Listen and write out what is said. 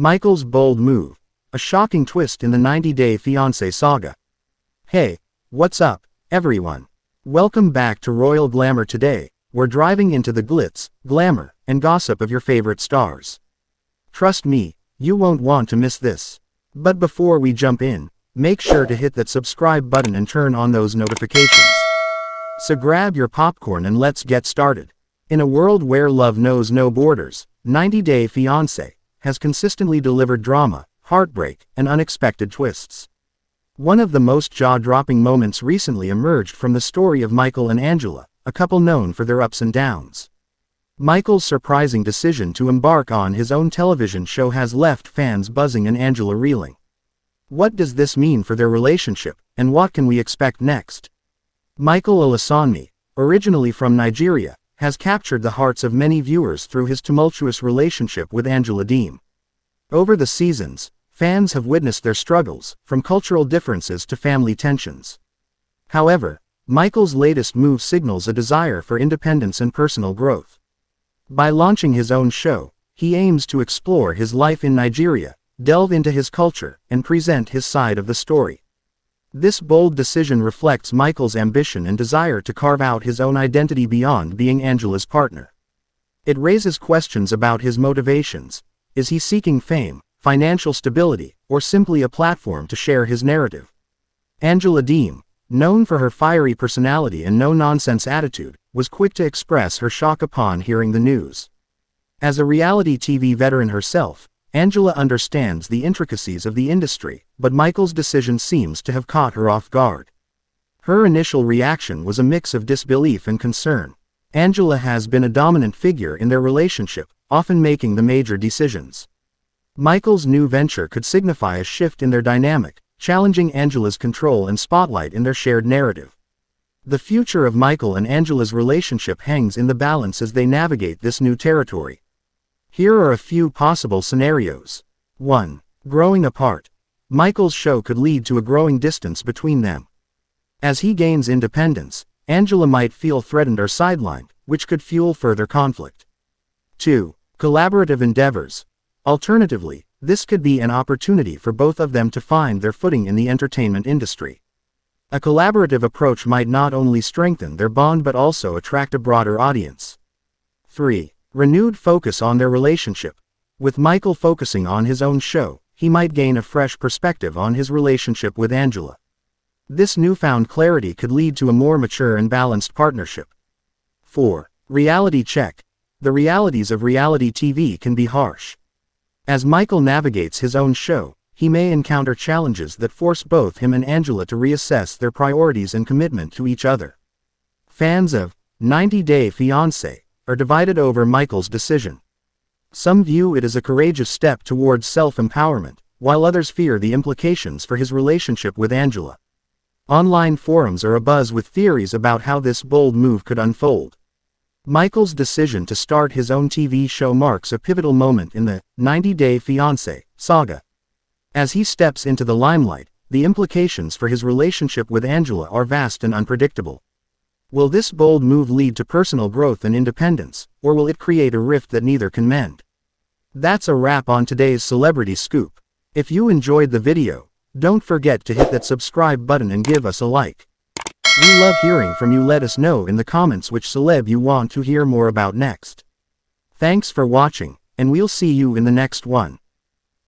Michael's bold move. A shocking twist in the 90 Day Fiancé saga. Hey, what's up, everyone? Welcome back to Royal Glamour today. We're driving into the glitz, glamour, and gossip of your favorite stars. Trust me, you won't want to miss this. But before we jump in, make sure to hit that subscribe button and turn on those notifications. So grab your popcorn and let's get started. In a world where love knows no borders, 90 Day Fiancé has consistently delivered drama, heartbreak, and unexpected twists. One of the most jaw-dropping moments recently emerged from the story of Michael and Angela, a couple known for their ups and downs. Michael's surprising decision to embark on his own television show has left fans buzzing and Angela reeling. What does this mean for their relationship, and what can we expect next? Michael Ilesanmi, originally from Nigeria, has captured the hearts of many viewers through his tumultuous relationship with Angela Deem. Over the seasons, fans have witnessed their struggles, from cultural differences to family tensions. However, Michael's latest move signals a desire for independence and personal growth. By launching his own show, he aims to explore his life in Nigeria, delve into his culture, and present his side of the story. This bold decision reflects Michael's ambition and desire to carve out his own identity beyond being Angela's partner. It raises questions about his motivations. Is he seeking fame, financial stability, or simply a platform to share his narrative. Angela Deem, known for her fiery personality and no-nonsense attitude, was quick to express her shock upon hearing the news. As a reality TV veteran herself, Angela understands the intricacies of the industry, but Michael's decision seems to have caught her off guard. Her initial reaction was a mix of disbelief and concern. Angela has been a dominant figure in their relationship, often making the major decisions. Michael's new venture could signify a shift in their dynamic, challenging Angela's control and spotlight in their shared narrative. The future of Michael and Angela's relationship hangs in the balance as they navigate this new territory. Here are a few possible scenarios. 1. Growing apart. Michael's show could lead to a growing distance between them. As he gains independence, Angela might feel threatened or sidelined, which could fuel further conflict. 2. Collaborative endeavors. Alternatively, this could be an opportunity for both of them to find their footing in the entertainment industry. A collaborative approach might not only strengthen their bond but also attract a broader audience. 3. Renewed focus on their relationship. With Michael focusing on his own show, he might gain a fresh perspective on his relationship with Angela. This newfound clarity could lead to a more mature and balanced partnership. 4. Reality check. The realities of reality TV can be harsh. As Michael navigates his own show, he may encounter challenges that force both him and Angela to reassess their priorities and commitment to each other. Fans of 90 Day Fiancé are divided over Michael's decision. Some view it as a courageous step towards self-empowerment, while others fear the implications for his relationship with Angela. Online forums are abuzz with theories about how this bold move could unfold. Michael's decision to start his own TV show marks a pivotal moment in the 90 Day Fiancé saga. As he steps into the limelight, the implications for his relationship with Angela are vast and unpredictable. Will this bold move lead to personal growth and independence, or will it create a rift that neither can mend? That's a wrap on today's Celebrity Scoop. If you enjoyed the video, don't forget to hit that subscribe button and give us a like. We love hearing from you let us know in the comments which celeb you want to hear more about next. Thanks for watching, and we'll see you in the next one.